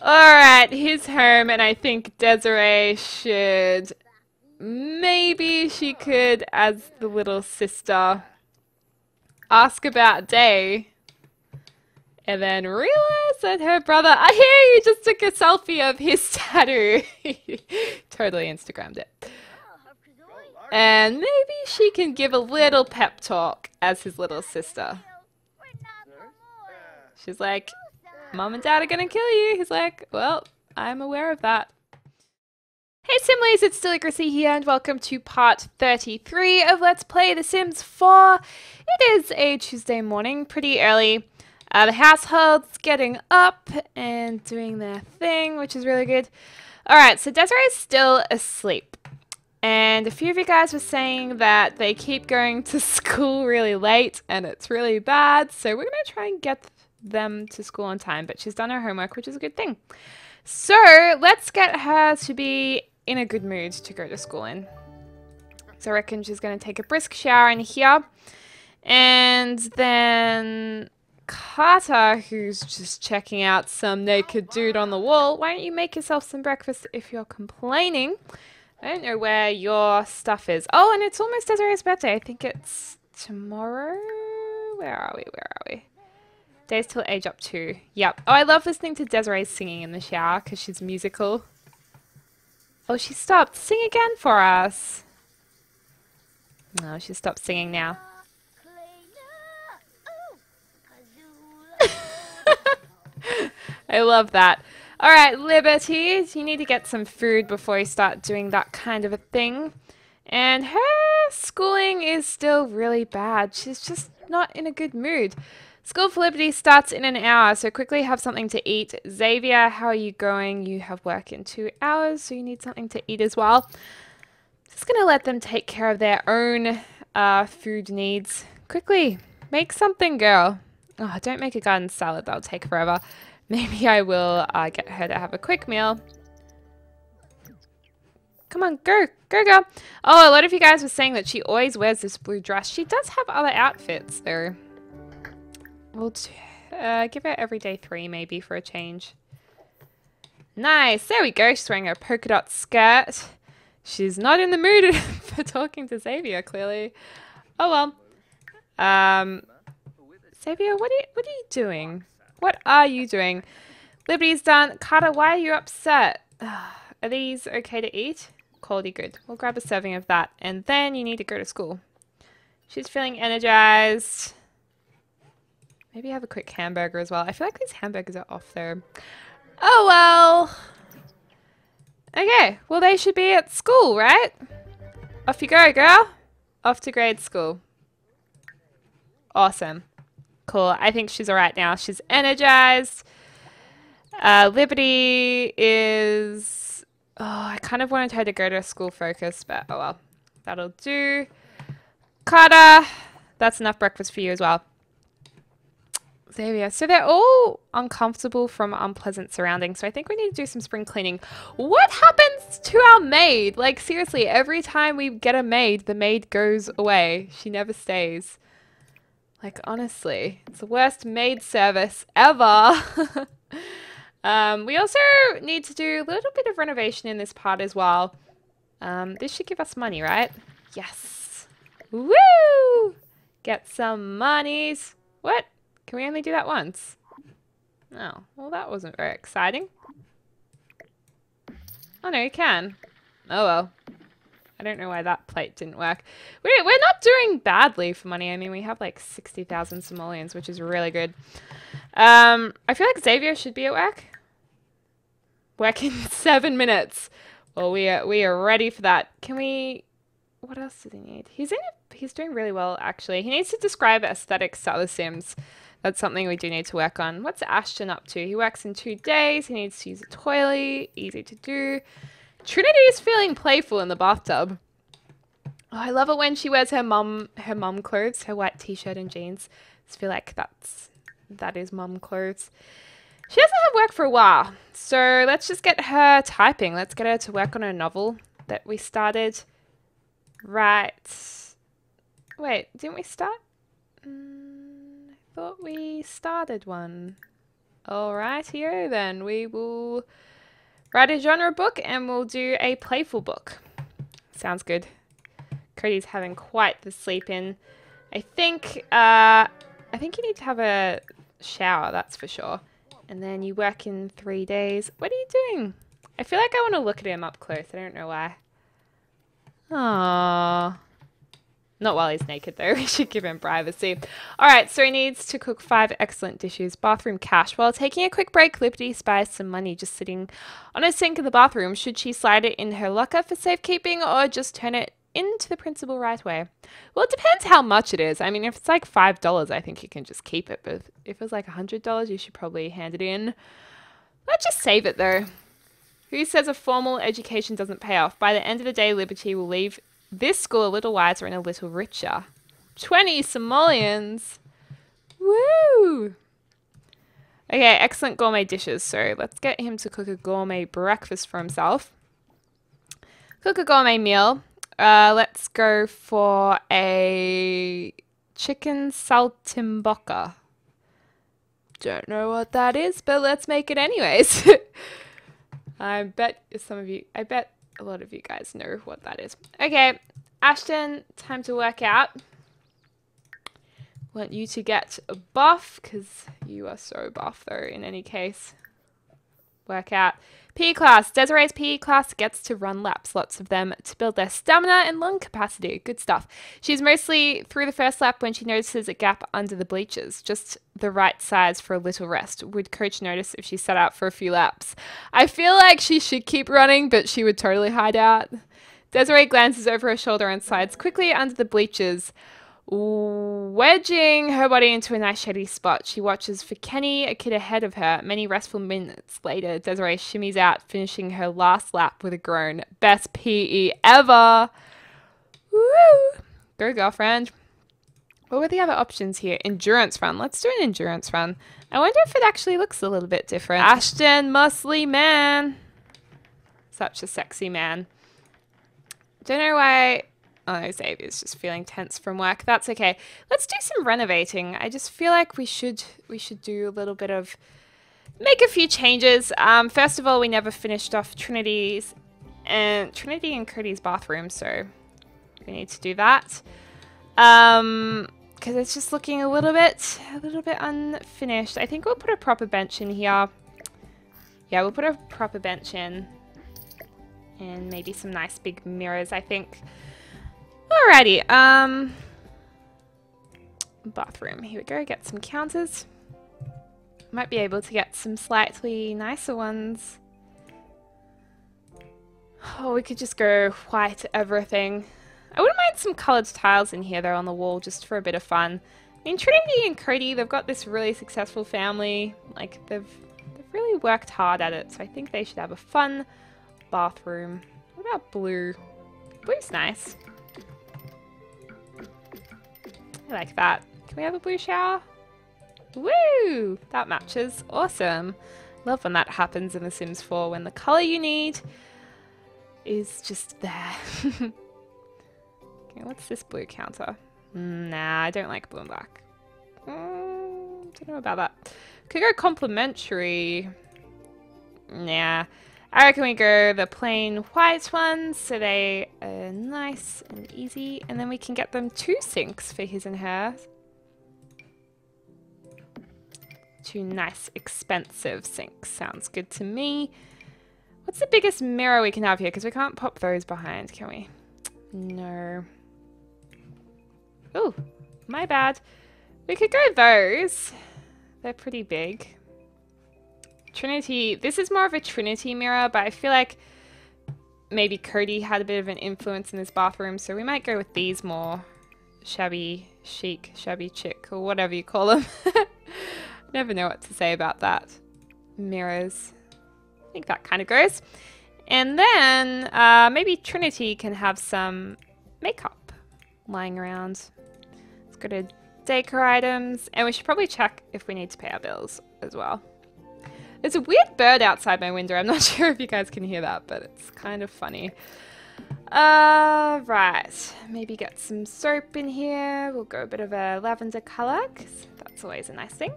Alright, he's home, and I think Desiree should. Maybe she could, as the little sister, ask about Day. And then realize that her brother. I hear you just took a selfie of his tattoo. totally Instagrammed it. And maybe she can give a little pep talk as his little sister. She's like, Mom and Dad are gonna kill you. He's like, Well, I'm aware of that. Hey Simlies, it's Deligracy here and welcome to part 33 of Let's Play The Sims 4. It is a Tuesday morning, pretty early. Uh, the household's getting up and doing their thing, which is really good. Alright, so Desiree's still asleep. And a few of you guys were saying that they keep going to school really late and it's really bad. So we're going to try and get them to school on time. But she's done her homework, which is a good thing. So let's get her to be in a good mood to go to school in. So I reckon she's going to take a brisk shower in here. And then Carter, who's just checking out some naked dude on the wall, why don't you make yourself some breakfast if you're complaining? I don't know where your stuff is. Oh, and it's almost Desiree's birthday. I think it's tomorrow. Where are we? Where are we? Days till age up to. Yep. Oh, I love listening to Desiree singing in the shower because she's musical. Oh, she stopped. Sing again for us. No, she stopped singing now. I love that. All right, Liberty, you need to get some food before you start doing that kind of a thing. And her schooling is still really bad. She's just not in a good mood. School for Liberty starts in an hour, so quickly have something to eat. Xavier, how are you going? You have work in two hours, so you need something to eat as well. Just going to let them take care of their own uh, food needs. Quickly, make something, girl. Oh, don't make a garden salad. That'll take forever. Maybe I will uh, get her to have a quick meal. Come on, go, go, go. Oh, a lot of you guys were saying that she always wears this blue dress. She does have other outfits, though. We'll uh, give her everyday three, maybe, for a change. Nice. There we go. She's wearing a polka dot skirt. She's not in the mood for talking to Xavier, clearly. Oh, well. Um, Xavier, what are, you, what are you doing? What are you doing? Liberty's done. Carter, why are you upset? Are these okay to eat? Quality good. We'll grab a serving of that. And then you need to go to school. She's feeling energized. Maybe have a quick hamburger as well. I feel like these hamburgers are off there. Oh well. Okay, well they should be at school, right? Off you go, girl. Off to grade school. Awesome. Cool. I think she's alright now. She's energized. Uh, Liberty is... Oh, I kind of wanted her to go to school focus, but oh well. That'll do. Carter, that's enough breakfast for you as well. There we are. So they're all uncomfortable from unpleasant surroundings. So I think we need to do some spring cleaning. What happens to our maid? Like seriously, every time we get a maid, the maid goes away. She never stays. Like, honestly, it's the worst maid service ever. um, we also need to do a little bit of renovation in this part as well. Um, this should give us money, right? Yes. Woo! Get some monies. What? Can we only do that once? Oh, well, that wasn't very exciting. Oh, no, you can. Oh, well. I don't know why that plate didn't work. We're, we're not doing badly for money. I mean, we have like 60,000 simoleons, which is really good. Um, I feel like Xavier should be at work. Work in seven minutes. Well, we are, we are ready for that. Can we... What else does he need? He's in a, he's doing really well, actually. He needs to describe aesthetics to other Sims. That's something we do need to work on. What's Ashton up to? He works in two days. He needs to use a toilet. Easy to do. Trinity is feeling playful in the bathtub. Oh, I love it when she wears her mum her mum clothes, her white t-shirt and jeans. I feel like that's that is mum clothes. She doesn't have work for a while, so let's just get her typing. Let's get her to work on a novel that we started. Right. Wait, didn't we start? Mm, thought we started one. Alright, here then. We will write a genre book and we'll do a playful book. Sounds good. Cody's having quite the sleep in. I think, uh, I think you need to have a shower, that's for sure. And then you work in three days. What are you doing? I feel like I want to look at him up close. I don't know why. Aww. Not while he's naked, though. We should give him privacy. All right, so he needs to cook five excellent dishes. Bathroom cash. While taking a quick break, Liberty spies some money just sitting on a sink in the bathroom. Should she slide it in her locker for safekeeping or just turn it into the principal right away? Well, it depends how much it is. I mean, if it's like $5, I think you can just keep it. But if it's like $100, you should probably hand it in. Let's just save it, though. Who says a formal education doesn't pay off? By the end of the day, Liberty will leave this school a little wiser and a little richer. 20 simoleons. Woo! Okay, excellent gourmet dishes. So let's get him to cook a gourmet breakfast for himself. Cook a gourmet meal. Uh, let's go for a chicken saltimbocca. Don't know what that is, but let's make it anyways. I bet some of you, I bet a lot of you guys know what that is. Okay, Ashton, time to work out. Want you to get a buff, because you are so buff though in any case. Work out. PE class. Desiree's PE class gets to run laps, lots of them, to build their stamina and lung capacity. Good stuff. She's mostly through the first lap when she notices a gap under the bleachers, just the right size for a little rest. Would coach notice if she sat out for a few laps? I feel like she should keep running, but she would totally hide out. Desiree glances over her shoulder and slides quickly under the bleachers. Wedging her body into a nice shady spot, she watches for Kenny, a kid ahead of her. Many restful minutes later, Desiree shimmies out, finishing her last lap with a groan. Best PE ever! Woo! Go, girlfriend. What were the other options here? Endurance run. Let's do an endurance run. I wonder if it actually looks a little bit different. Ashton, muscly man. Such a sexy man. Don't know why Oh, Xavier's just feeling tense from work. That's okay. Let's do some renovating. I just feel like we should we should do a little bit of make a few changes. Um, first of all, we never finished off Trinity's and Trinity and Cody's bathroom, so we need to do that. Um, because it's just looking a little bit a little bit unfinished. I think we'll put a proper bench in here. Yeah, we'll put a proper bench in. And maybe some nice big mirrors, I think. Alrighty, um... Bathroom. Here we go, get some counters. Might be able to get some slightly nicer ones. Oh, we could just go white everything. I wouldn't mind some coloured tiles in here though on the wall just for a bit of fun. I mean, Trinity and Cody, they've got this really successful family. Like, they've, they've really worked hard at it, so I think they should have a fun bathroom. What about blue? Blue's nice. I like that. Can we have a blue shower? Woo! That matches. Awesome. Love when that happens in The Sims 4 when the colour you need is just there. okay, what's this blue counter? Nah, I don't like blue and black. Mm, don't know about that. Could go complementary. Nah. I reckon we go the plain white ones so they are nice and easy. And then we can get them two sinks for his and hers. Two nice expensive sinks. Sounds good to me. What's the biggest mirror we can have here? Because we can't pop those behind, can we? No. Oh, my bad. We could go those. They're pretty big. Trinity, this is more of a Trinity mirror, but I feel like maybe Cody had a bit of an influence in this bathroom, so we might go with these more shabby chic, shabby chick, or whatever you call them. Never know what to say about that. Mirrors. I think that kind of goes. And then uh, maybe Trinity can have some makeup lying around. Let's go to decor items, and we should probably check if we need to pay our bills as well. There's a weird bird outside my window. I'm not sure if you guys can hear that, but it's kind of funny. Uh, right. Maybe get some soap in here. We'll go a bit of a lavender color, because that's always a nice thing.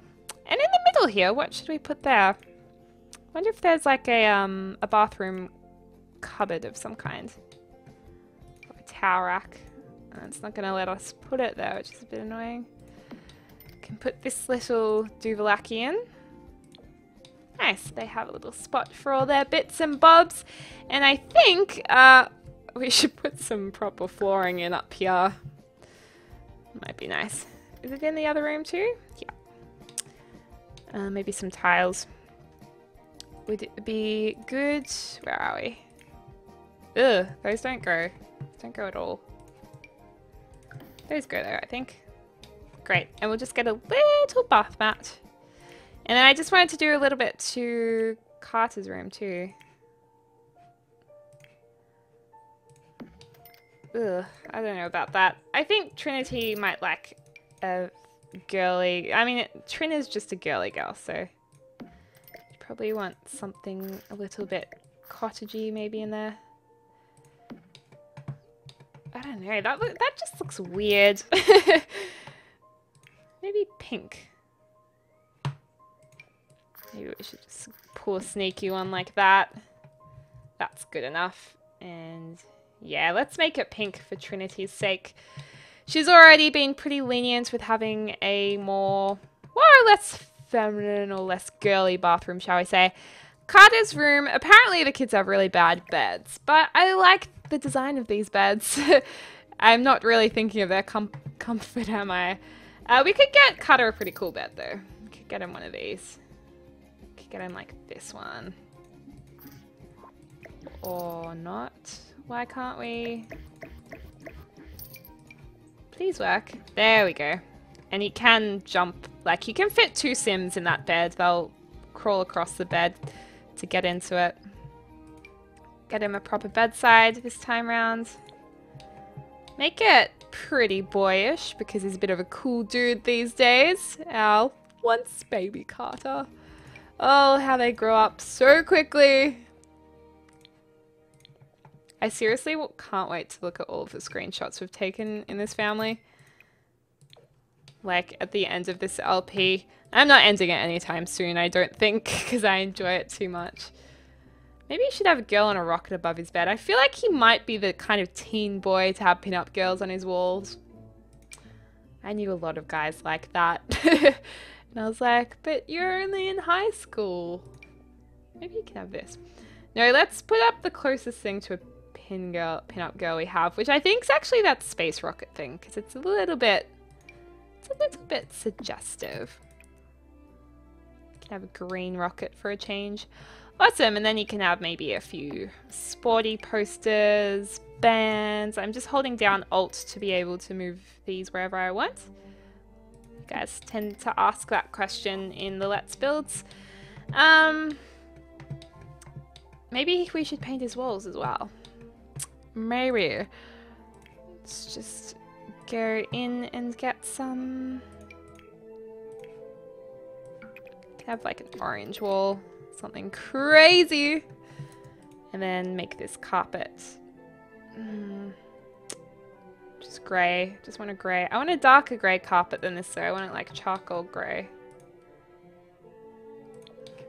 And in the middle here, what should we put there? wonder if there's like a um a bathroom cupboard of some kind. Or a towel rack. And it's not gonna let us put it there, which is a bit annoying. Can put this little Duvalaki in. Nice, they have a little spot for all their bits and bobs. And I think uh, we should put some proper flooring in up here. Might be nice. Is it in the other room too? Yeah. Uh, maybe some tiles. Would it be good? Where are we? Ugh, those don't go. Don't go at all. Those go there, I think. Great, and we'll just get a little bath mat. And then I just wanted to do a little bit to Carter's room too. Ugh, I don't know about that. I think Trinity might like a girly... I mean, Trin is just a girly girl, so... Probably want something a little bit cottagey maybe in there. I don't know, that, that just looks weird. maybe pink. Maybe we should just pull a sneaky one like that. That's good enough. And yeah, let's make it pink for Trinity's sake. She's already been pretty lenient with having a more, more or less feminine or less girly bathroom, shall we say. Carter's room, apparently the kids have really bad beds, but I like the design of these beds. I'm not really thinking of their com comfort, am I? Uh, we could get Carter a pretty cool bed, though. We could get him one of these. Get him like this one. Or not. Why can't we? Please work. There we go. And he can jump, like you can fit two Sims in that bed. They'll crawl across the bed to get into it. Get him a proper bedside this time round. Make it pretty boyish because he's a bit of a cool dude these days. Our once baby Carter. Oh, how they grow up so quickly. I seriously can't wait to look at all of the screenshots we've taken in this family. Like, at the end of this LP. I'm not ending it anytime soon, I don't think, because I enjoy it too much. Maybe he should have a girl on a rocket above his bed. I feel like he might be the kind of teen boy to have pin-up girls on his walls. I knew a lot of guys like that. and I was like, but you're only in high school. Maybe you can have this. No, let's put up the closest thing to a pin girl, pin-up girl we have, which I think is actually that space rocket thing, because it's a little bit, it's a little bit suggestive. You can have a green rocket for a change. Awesome, and then you can have maybe a few sporty posters, bands. I'm just holding down Alt to be able to move these wherever I want. Guys tend to ask that question in the Let's Builds. Um, maybe we should paint his walls as well. Maybe. Let's just go in and get some... Have like an orange wall. Something crazy. And then make this carpet. Mm. Just grey. Just want a grey. I want a darker grey carpet than this though. I want it like charcoal grey.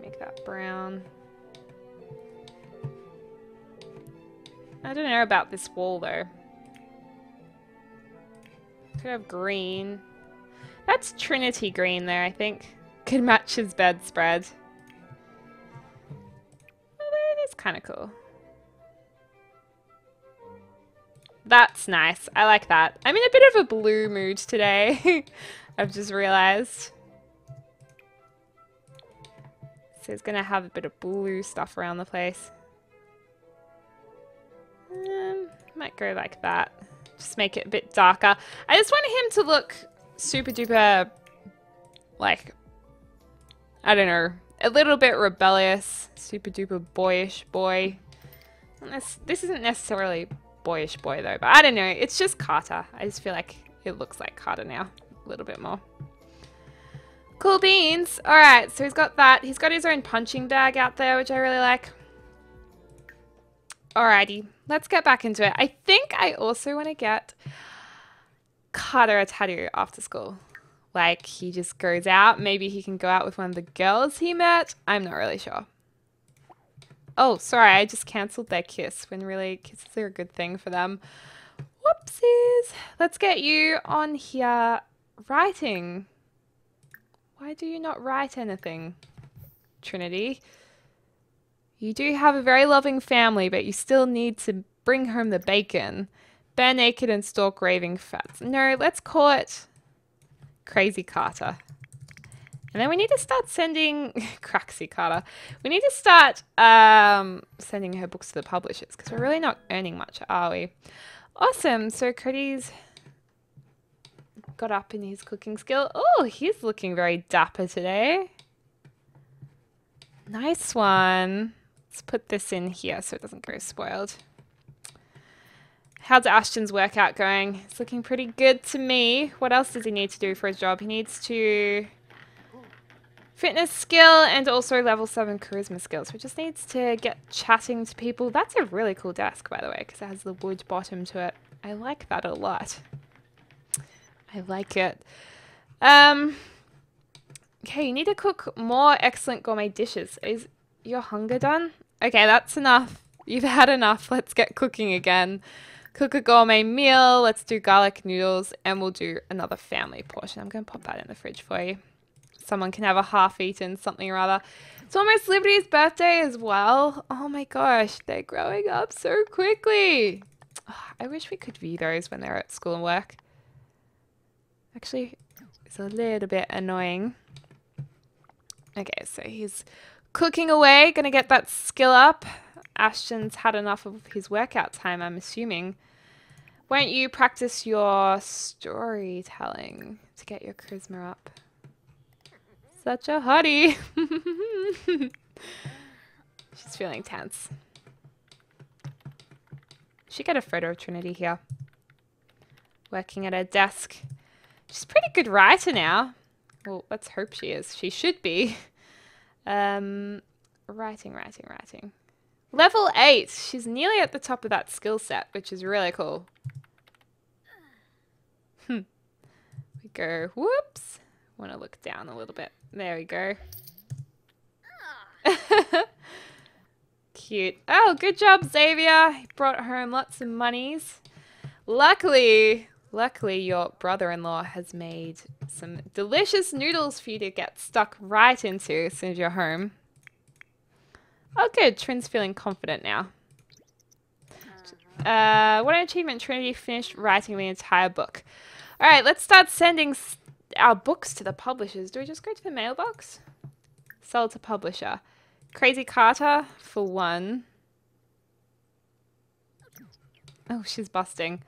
Make that brown. I don't know about this wall though. Could have green. That's Trinity green there, I think. Could match his bedspread. It is kind of cool. That's nice. I like that. I'm in a bit of a blue mood today. I've just realized. So it's going to have a bit of blue stuff around the place. Um, might go like that. Just make it a bit darker. I just want him to look super duper, like, I don't know, a little bit rebellious, super duper boyish boy. This, this isn't necessarily boyish boy though, but I don't know. It's just Carter. I just feel like it looks like Carter now a little bit more. Cool beans. All right, so he's got that. He's got his own punching bag out there, which I really like. Alrighty, let's get back into it. I think I also want to get Carter a tattoo after school. Like he just goes out. Maybe he can go out with one of the girls he met. I'm not really sure. Oh, sorry, I just cancelled their kiss when really kisses are a good thing for them. Whoopsies. Let's get you on here writing. Why do you not write anything, Trinity? You do have a very loving family, but you still need to bring home the bacon. Bare naked and stalk raving fats. No, let's call it Crazy Carter. And then we need to start sending Craxy Carter. We need to start um, sending her books to the publishers because we're really not earning much, are we? Awesome. So Cody's got up in his cooking skill. Oh, he's looking very dapper today. Nice one. Let's put this in here so it doesn't go spoiled. How's Ashton's workout going? It's looking pretty good to me. What else does he need to do for his job? He needs to... Fitness skill and also level 7 charisma skills. So just needs to get chatting to people. That's a really cool desk, by the way, because it has the wood bottom to it. I like that a lot. I like it. Um, okay, you need to cook more excellent gourmet dishes. Is your hunger done? Okay, that's enough. You've had enough. Let's get cooking again cook a gourmet meal. Let's do garlic noodles and we'll do another family portion. I'm going to pop that in the fridge for you. Someone can have a half-eaten something or other. It's almost Liberty's birthday as well. Oh my gosh, they're growing up so quickly. Oh, I wish we could view those when they're at school and work. Actually, it's a little bit annoying. Okay, so he's cooking away, gonna get that skill up. Ashton's had enough of his workout time, I'm assuming. Won't you practice your storytelling to get your charisma up? Such a hottie. She's feeling tense. She got a photo of Trinity here. Working at her desk. She's pretty good writer now. Well, let's hope she is. She should be. Um, writing, writing, writing. Level 8. She's nearly at the top of that skill set, which is really cool. Hmm. we go, whoops. Want to look down a little bit. There we go. Cute. Oh, good job, Xavier. He brought home lots of monies. Luckily, luckily your brother-in-law has made some delicious noodles for you to get stuck right into as soon as you're home. Oh, good. Trin's feeling confident now. Uh, what an achievement. Trinity finished writing the entire book. All right, let's start sending our books to the publishers. Do we just go to the mailbox? Sell to publisher. Crazy Carter for one. Oh, she's busting.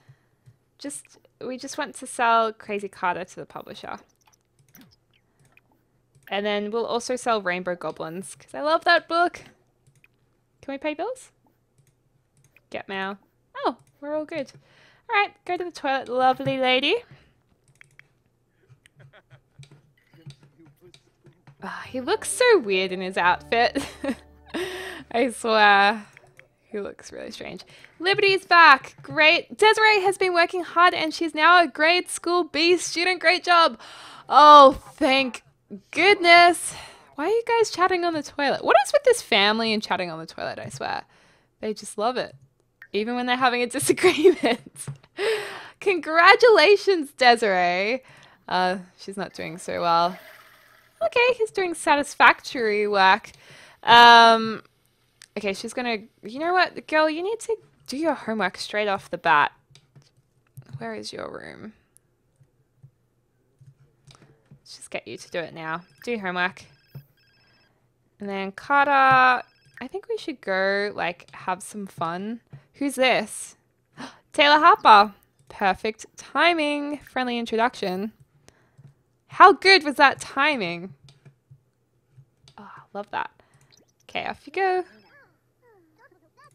Just, we just want to sell Crazy Carter to the publisher. And then we'll also sell Rainbow Goblins, because I love that book. Can we pay bills? Get mail. Oh, we're all good. Alright, go to the toilet, lovely lady. Oh, he looks so weird in his outfit. I swear. He looks really strange. Liberty's back. Great. Desiree has been working hard and she's now a grade school B student. Great job. Oh, thank goodness. Why are you guys chatting on the toilet? What is with this family and chatting on the toilet, I swear? They just love it. Even when they're having a disagreement. Congratulations, Desiree. Uh, she's not doing so well. Okay, he's doing satisfactory work. Um, okay, she's gonna... You know what, girl? You need to do your homework straight off the bat. Where is your room? Let's just get you to do it now. Do homework. And then Carter, I think we should go, like, have some fun. Who's this? Taylor Harper. Perfect timing. Friendly introduction. How good was that timing? Oh, love that. Okay, off you go.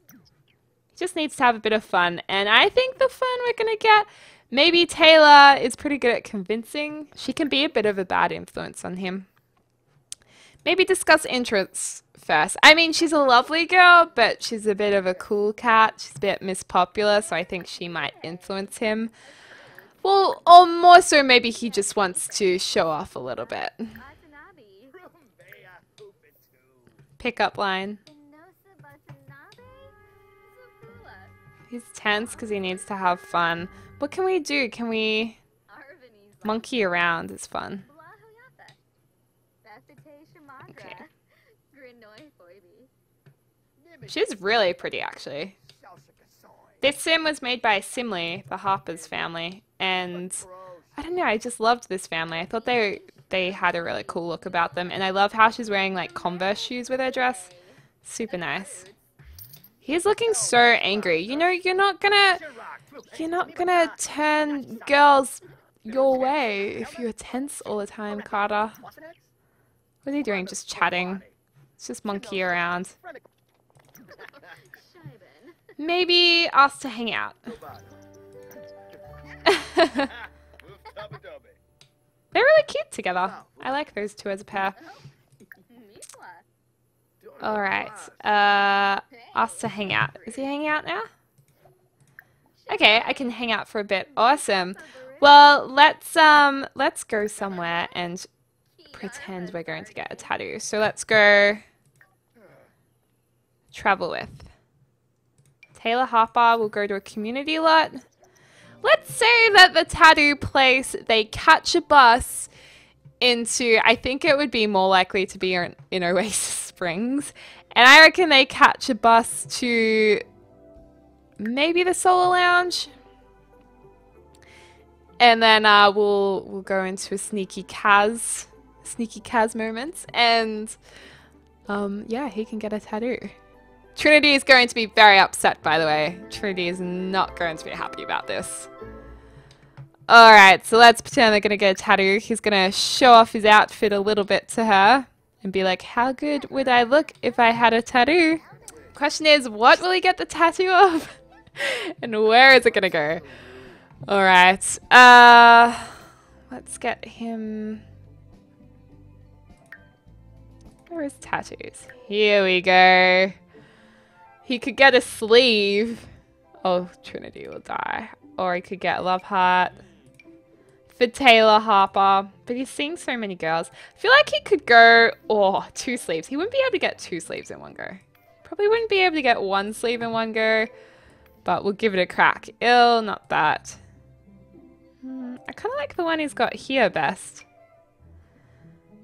He just needs to have a bit of fun. And I think the fun we're to get, maybe Taylor is pretty good at convincing. She can be a bit of a bad influence on him. Maybe discuss interests first. I mean, she's a lovely girl, but she's a bit of a cool cat. She's a bit mispopular, so I think she might influence him. Well, or more so maybe he just wants to show off a little bit. Pickup line. He's tense because he needs to have fun. What can we do? Can we monkey around? Is fun. Okay. She's really pretty, actually. This sim was made by Simly, the Harper's family, and I don't know, I just loved this family. I thought they they had a really cool look about them, and I love how she's wearing like Converse shoes with her dress. Super nice. He's looking so angry. You know, you're not gonna you're not gonna turn girls your way if you're tense all the time, Carter. What are you doing? Just chatting. It's just monkey around. Maybe ask to hang out. They're really cute together. I like those two as a pair. Alright. Uh, ask to hang out. Is he hanging out now? Okay, I can hang out for a bit. Awesome. Well, let's um let's go somewhere and pretend we're going to get a tattoo. So let's go travel with. Taylor Harper will go to a community lot. Let's say that the tattoo place, they catch a bus into, I think it would be more likely to be in, Oasis Springs. And I reckon they catch a bus to maybe the Solar Lounge. And then uh, we'll we'll go into a sneaky CAS, sneaky CAS moments, and um, yeah, he can get a tattoo. Trinity is going to be very upset, by the way. Trinity is not going to be happy about this. Alright, so let's pretend they're going to get a tattoo. He's going to show off his outfit a little bit to her and be like, how good would I look if I had a tattoo? Question is, what will he get the tattoo of? and where is it going to go? Alright, uh, let's get him... Where is tattoos? Here we go. He could get a sleeve. Oh, Trinity will die. Or he could get love heart. For Taylor Harper. But he's seeing so many girls. I feel like he could go... Oh, two sleeves. He wouldn't be able to get two sleeves in one go. Probably wouldn't be able to get one sleeve in one go. But we'll give it a crack. Ill, not that. Hmm, I kind of like the one he's got here best.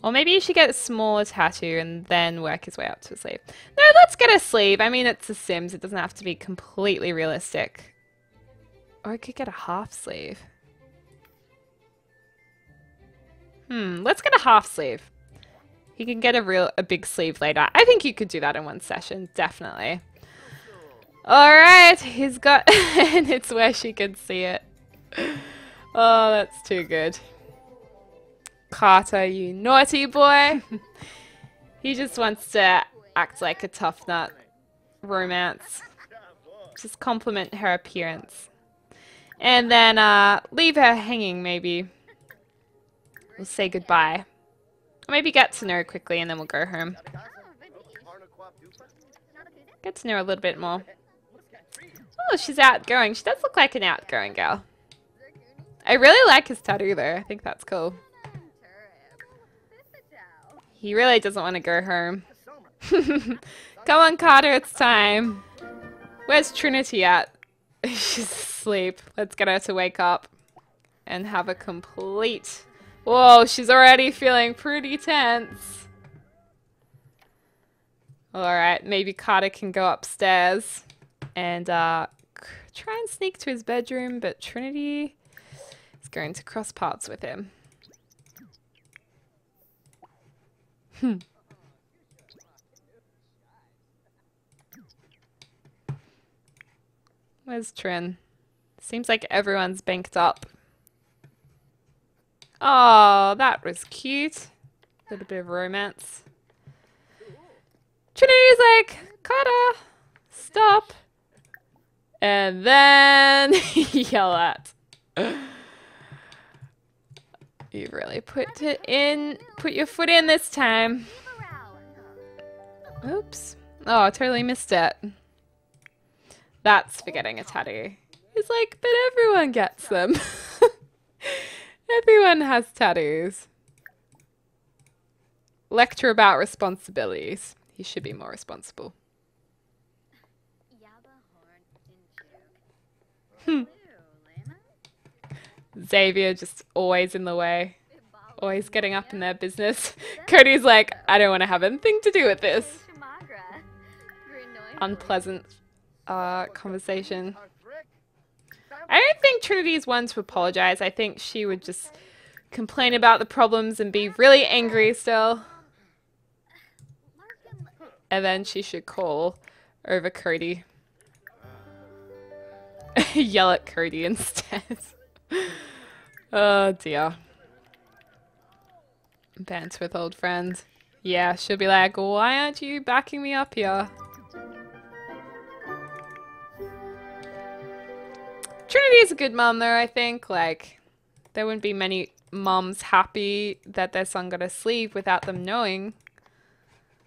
Or maybe he should get a smaller tattoo and then work his way up to a sleeve. No, let's get a sleeve. I mean, it's The Sims. It doesn't have to be completely realistic. Or I could get a half sleeve. Hmm, let's get a half sleeve. He can get a real a big sleeve later. I think you could do that in one session, definitely. Alright, he's got... and it's where she can see it. Oh, that's too good. Carter, you naughty boy. he just wants to act like a tough nut. Romance. Just compliment her appearance. And then uh, leave her hanging, maybe. We'll say goodbye. Or maybe get to know her quickly and then we'll go home. Get to know her a little bit more. Oh, she's outgoing. She does look like an outgoing girl. I really like his tattoo though. I think that's cool. He really doesn't want to go home. Come on, Carter, it's time. Where's Trinity at? She's asleep. Let's get her to wake up and have a complete... Whoa, she's already feeling pretty tense. Alright, maybe Carter can go upstairs and uh, try and sneak to his bedroom, but Trinity is going to cross paths with him. Hmm. Where's Trin? Seems like everyone's banked up. Oh, that was cute. A little bit of romance. Trinity's like, Carter, stop. And then yell at. You really put it in, put your foot in this time. Oops. Oh, I totally missed it. That's for getting a tattoo. He's like, but everyone gets them. Everyone has tattoos. Lecture about responsibilities. He should be more responsible. Hmm. Xavier just always in the way. Always getting up in their business. Cody's like, I don't want to have anything to do with this. Unpleasant uh, conversation. I don't think Trinity's one to apologize. I think she would just complain about the problems and be really angry still. And then she should call over Cody. Yell at Cody instead. oh dear. Dance with old friends. Yeah, she'll be like, why aren't you backing me up here? is a good mom though, I think. Like, there wouldn't be many moms happy that their son got a sleeve without them knowing.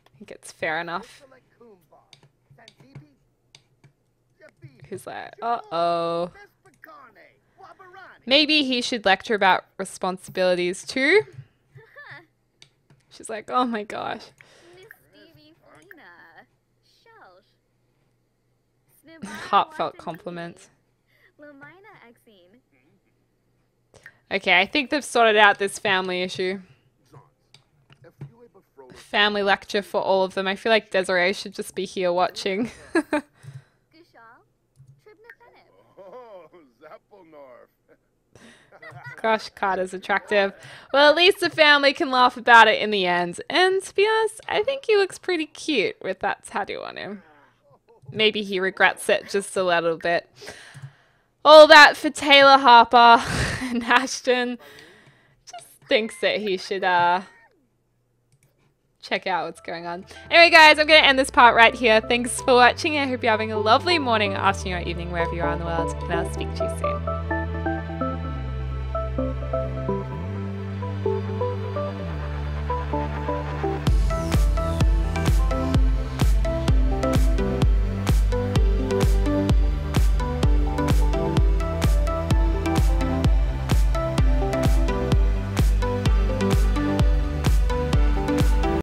I think it's fair enough. He's like, uh-oh. Maybe he should lecture about responsibilities too. She's like, oh my gosh. Heartfelt compliments. Okay, I think they've sorted out this family issue. Family lecture for all of them. I feel like Desiree should just be here watching. Gosh, Carter's attractive. Well, at least the family can laugh about it in the end. And to be honest, I think he looks pretty cute with that tattoo on him. Maybe he regrets it just a little bit. All that for Taylor Harper and Ashton. Just thinks that he should uh, check out what's going on. Anyway, guys, I'm going to end this part right here. Thanks for watching. I hope you're having a lovely morning, afternoon, or evening, wherever you are in the world. And I'll speak to you soon.